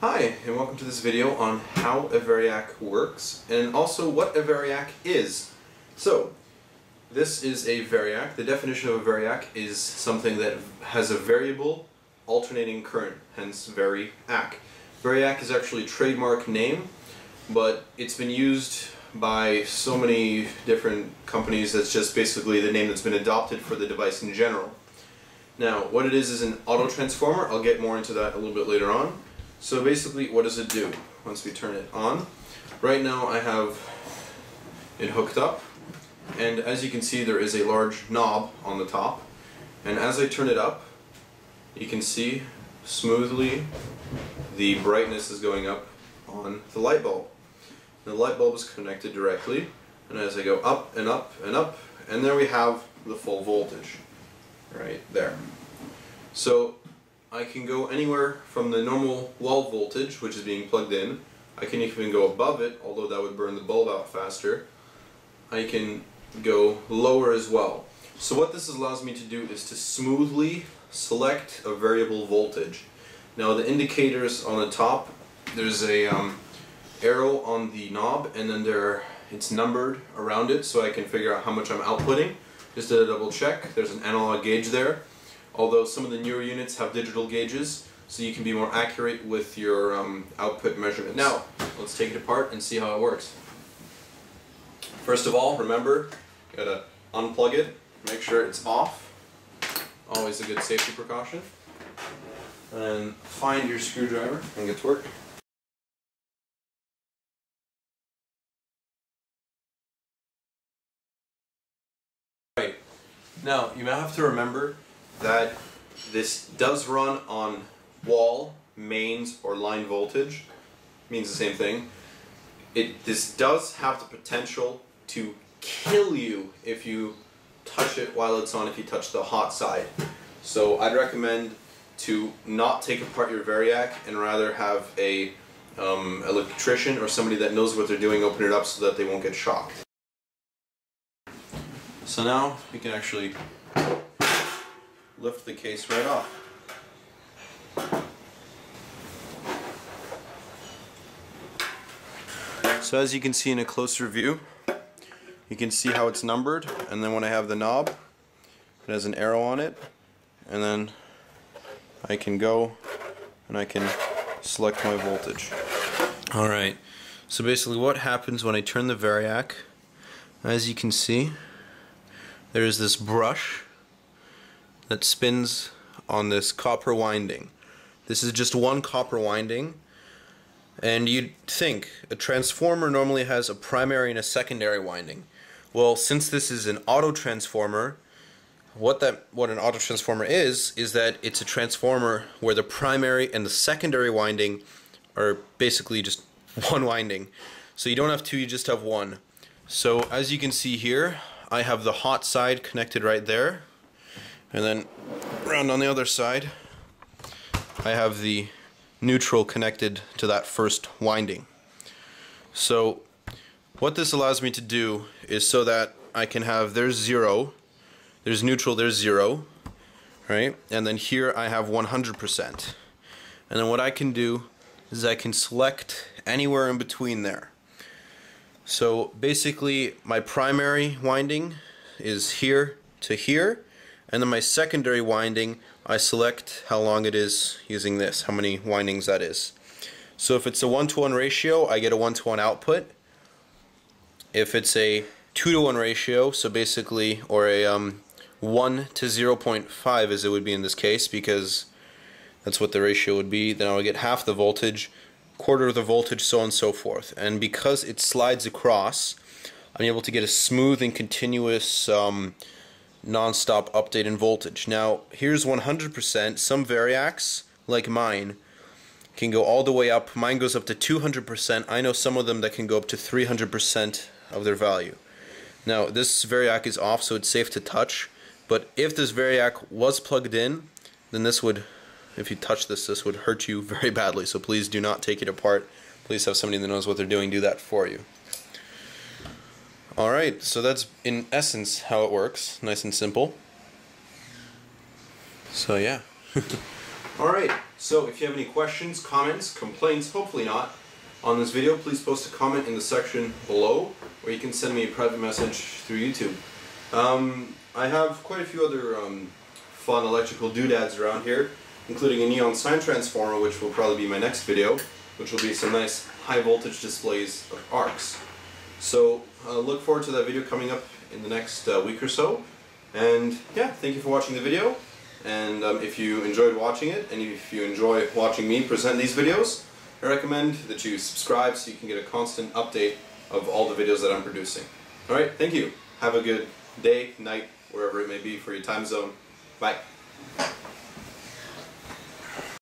Hi, and welcome to this video on how a variac works, and also what a variac is. So, this is a variac. The definition of a variac is something that has a variable alternating current, hence variac. Variac is actually a trademark name, but it's been used by so many different companies that's just basically the name that's been adopted for the device in general. Now, what it is is an auto transformer. I'll get more into that a little bit later on. So basically, what does it do once we turn it on? Right now I have it hooked up, and as you can see there is a large knob on the top, and as I turn it up, you can see smoothly the brightness is going up on the light bulb. The light bulb is connected directly, and as I go up and up and up, and there we have the full voltage, right there. So I can go anywhere from the normal wall voltage, which is being plugged in. I can even go above it, although that would burn the bulb out faster. I can go lower as well. So what this allows me to do is to smoothly select a variable voltage. Now the indicators on the top, there's a um, arrow on the knob and then there it's numbered around it so I can figure out how much I'm outputting. Just to double check, there's an analog gauge there although some of the newer units have digital gauges so you can be more accurate with your um, output measurements. Now, let's take it apart and see how it works. First of all, remember, you gotta unplug it, make sure it's off. Always a good safety precaution. And find your screwdriver and get to work. Right. Now, you may have to remember that this does run on wall, mains, or line voltage. Means the same thing. It This does have the potential to kill you if you touch it while it's on, if you touch the hot side. So I'd recommend to not take apart your Variac and rather have a um, electrician or somebody that knows what they're doing open it up so that they won't get shocked. So now we can actually lift the case right off. So as you can see in a closer view, you can see how it's numbered and then when I have the knob, it has an arrow on it and then I can go and I can select my voltage. Alright, so basically what happens when I turn the Variac, as you can see, there's this brush that spins on this copper winding. This is just one copper winding and you'd think a transformer normally has a primary and a secondary winding. Well, since this is an auto transformer, what that what an auto transformer is is that it's a transformer where the primary and the secondary winding are basically just one winding. So you don't have two, you just have one. So as you can see here, I have the hot side connected right there and then around on the other side, I have the neutral connected to that first winding. So what this allows me to do is so that I can have there's zero, there's neutral, there's zero, right? And then here I have 100%. And then what I can do is I can select anywhere in between there. So basically my primary winding is here to here and then my secondary winding, I select how long it is using this, how many windings that is. So if it's a 1 to 1 ratio, I get a 1 to 1 output. If it's a 2 to 1 ratio, so basically, or a um, 1 to 0.5 as it would be in this case, because that's what the ratio would be, then I would get half the voltage, quarter of the voltage, so on and so forth. And because it slides across, I'm able to get a smooth and continuous um, non-stop update in voltage. Now, here's 100%. Some Variacs, like mine, can go all the way up. Mine goes up to 200%. I know some of them that can go up to 300% of their value. Now, this Variac is off, so it's safe to touch. But if this Variac was plugged in, then this would, if you touch this, this would hurt you very badly. So please do not take it apart. Please have somebody that knows what they're doing do that for you. Alright, so that's in essence how it works. Nice and simple. So yeah. Alright, so if you have any questions, comments, complaints, hopefully not, on this video, please post a comment in the section below, or you can send me a private message through YouTube. Um, I have quite a few other um, fun electrical doodads around here, including a neon sign transformer, which will probably be my next video, which will be some nice high voltage displays of arcs. So uh, look forward to that video coming up in the next uh, week or so. And yeah, thank you for watching the video. And um, if you enjoyed watching it, and if you enjoy watching me present these videos, I recommend that you subscribe so you can get a constant update of all the videos that I'm producing. Alright, thank you. Have a good day, night, wherever it may be for your time zone. Bye.